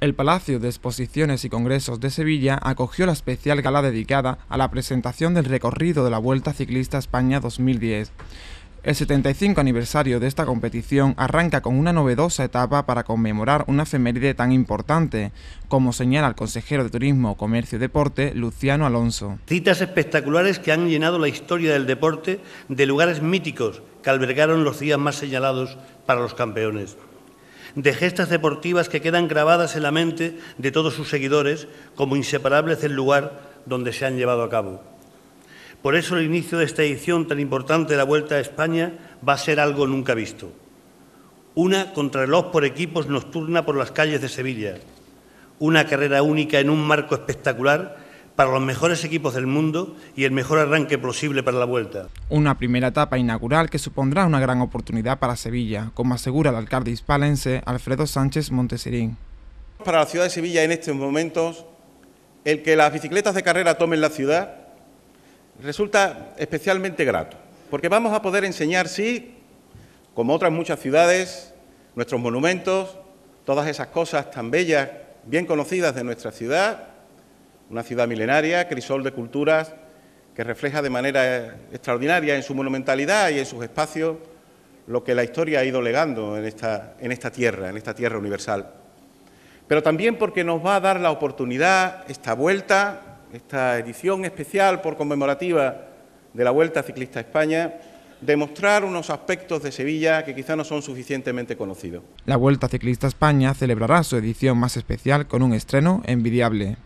El Palacio de Exposiciones y Congresos de Sevilla acogió la especial gala dedicada a la presentación del recorrido de la Vuelta Ciclista España 2010. El 75 aniversario de esta competición arranca con una novedosa etapa para conmemorar una efeméride tan importante, como señala el consejero de Turismo, Comercio y Deporte, Luciano Alonso. Citas espectaculares que han llenado la historia del deporte de lugares míticos que albergaron los días más señalados para los campeones de gestas deportivas que quedan grabadas en la mente de todos sus seguidores como inseparables del lugar donde se han llevado a cabo. Por eso el inicio de esta edición tan importante de la Vuelta a España va a ser algo nunca visto. Una contrarreloj por equipos nocturna por las calles de Sevilla. Una carrera única en un marco espectacular para los mejores equipos del mundo y el mejor arranque posible para la vuelta. Una primera etapa inaugural que supondrá una gran oportunidad para Sevilla, como asegura el alcalde hispalense Alfredo Sánchez Monteserín. Para la ciudad de Sevilla en estos momentos, el que las bicicletas de carrera tomen la ciudad resulta especialmente grato, porque vamos a poder enseñar, sí, como otras muchas ciudades, nuestros monumentos, todas esas cosas tan bellas, bien conocidas de nuestra ciudad, una ciudad milenaria, crisol de culturas, que refleja de manera extraordinaria en su monumentalidad y en sus espacios lo que la historia ha ido legando en esta, tierra, en esta tierra universal. Pero también porque nos va a dar la oportunidad, esta vuelta, esta edición especial por conmemorativa de la Vuelta Ciclista a España, demostrar unos aspectos de Sevilla que quizá no son suficientemente conocidos. La Vuelta Ciclista a España celebrará su edición más especial con un estreno envidiable.